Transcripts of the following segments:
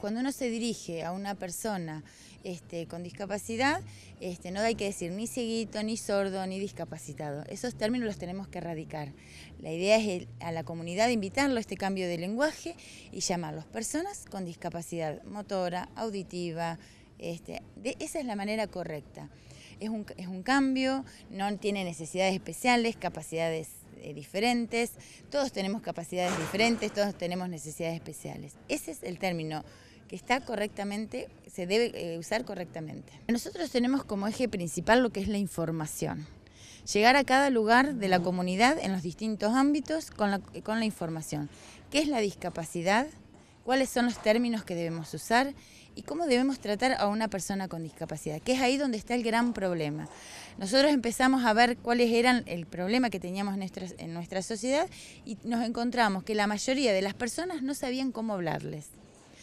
Cuando uno se dirige a una persona este, con discapacidad, este, no hay que decir ni cieguito, ni sordo, ni discapacitado. Esos términos los tenemos que erradicar. La idea es a la comunidad invitarlo a este cambio de lenguaje y llamarlos personas con discapacidad motora, auditiva. Este, esa es la manera correcta. Es un, es un cambio, no tiene necesidades especiales, capacidades eh, diferentes, todos tenemos capacidades diferentes, todos tenemos necesidades especiales. Ese es el término que está correctamente, se debe eh, usar correctamente. Nosotros tenemos como eje principal lo que es la información. Llegar a cada lugar de la comunidad en los distintos ámbitos con la, con la información. ¿Qué es la discapacidad? ¿Cuáles son los términos que debemos usar? y cómo debemos tratar a una persona con discapacidad, que es ahí donde está el gran problema. Nosotros empezamos a ver cuáles eran el problema que teníamos en nuestra, en nuestra sociedad y nos encontramos que la mayoría de las personas no sabían cómo hablarles.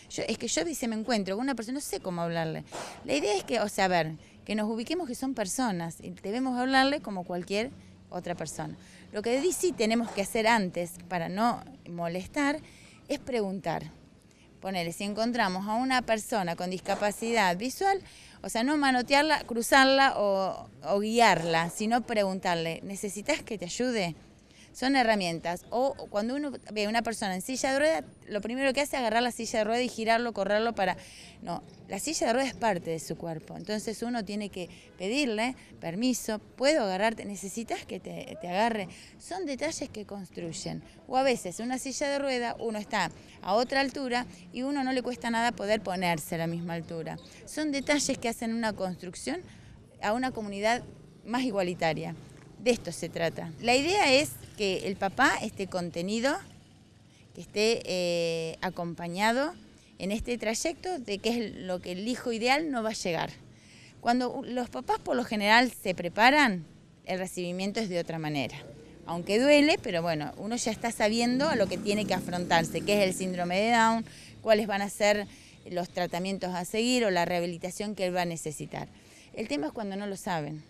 Es que yo dice, me encuentro con una persona, no sé cómo hablarle. La idea es que, o sea, a ver, que nos ubiquemos que son personas y debemos hablarle como cualquier otra persona. Lo que sí tenemos que hacer antes para no molestar es preguntar. Ponele, si encontramos a una persona con discapacidad visual, o sea, no manotearla, cruzarla o guiarla, sino preguntarle, ¿necesitas que te ayude? Son herramientas. O cuando uno ve a una persona en silla de rueda, lo primero que hace es agarrar la silla de rueda y girarlo, correrlo para... No, la silla de rueda es parte de su cuerpo. Entonces uno tiene que pedirle permiso, puedo agarrarte, necesitas que te, te agarre. Son detalles que construyen. O a veces una silla de rueda uno está a otra altura y uno no le cuesta nada poder ponerse a la misma altura. Son detalles que hacen una construcción a una comunidad más igualitaria. De esto se trata. La idea es que el papá esté contenido, que esté eh, acompañado en este trayecto de que es lo que el hijo ideal no va a llegar. Cuando los papás por lo general se preparan, el recibimiento es de otra manera. Aunque duele, pero bueno, uno ya está sabiendo a lo que tiene que afrontarse, qué es el síndrome de Down, cuáles van a ser los tratamientos a seguir o la rehabilitación que él va a necesitar. El tema es cuando no lo saben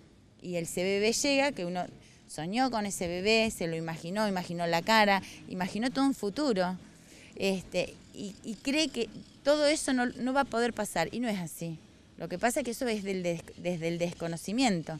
y el bebé llega, que uno soñó con ese bebé, se lo imaginó, imaginó la cara, imaginó todo un futuro, este, y, cree que todo eso no, va a poder pasar, y no es así. Lo que pasa es que eso es desde el desconocimiento.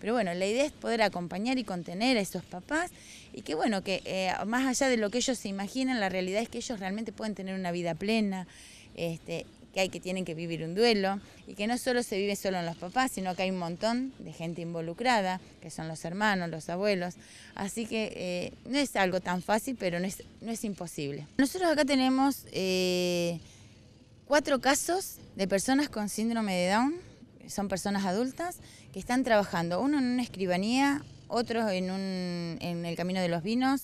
Pero bueno, la idea es poder acompañar y contener a esos papás y que bueno, que eh, más allá de lo que ellos se imaginan, la realidad es que ellos realmente pueden tener una vida plena este, que hay que tienen que vivir un duelo y que no solo se vive solo en los papás, sino que hay un montón de gente involucrada, que son los hermanos, los abuelos. Así que eh, no es algo tan fácil, pero no es, no es imposible. Nosotros acá tenemos eh, cuatro casos de personas con síndrome de Down, son personas adultas, que están trabajando, uno en una escribanía, otro en, un, en el Camino de los Vinos,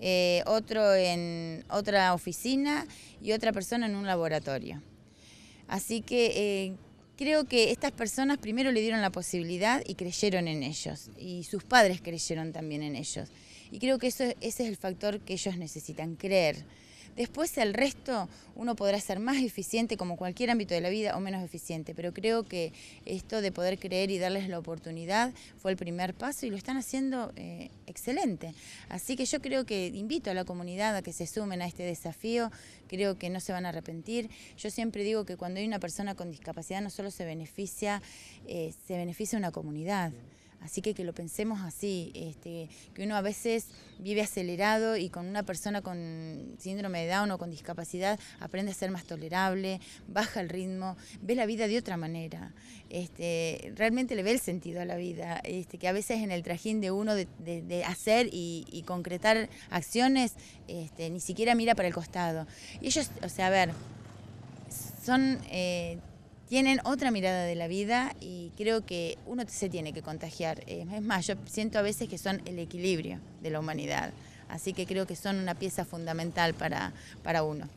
eh, otro en otra oficina y otra persona en un laboratorio. Así que eh, creo que estas personas primero le dieron la posibilidad y creyeron en ellos, y sus padres creyeron también en ellos. Y creo que eso, ese es el factor que ellos necesitan, creer. Después el resto uno podrá ser más eficiente como cualquier ámbito de la vida o menos eficiente, pero creo que esto de poder creer y darles la oportunidad fue el primer paso y lo están haciendo eh, excelente. Así que yo creo que invito a la comunidad a que se sumen a este desafío, creo que no se van a arrepentir. Yo siempre digo que cuando hay una persona con discapacidad no solo se beneficia, eh, se beneficia una comunidad. Así que que lo pensemos así, este, que uno a veces vive acelerado y con una persona con síndrome de Down o con discapacidad aprende a ser más tolerable, baja el ritmo, ve la vida de otra manera, este, realmente le ve el sentido a la vida, este, que a veces en el trajín de uno de, hacer y, concretar acciones, este, ni siquiera mira para el costado. Y ellos, o sea, a ver, son... Eh, tienen otra mirada de la vida y creo que uno se tiene que contagiar. Es más, yo siento a veces que son el equilibrio de la humanidad, así que creo que son una pieza fundamental para, para uno.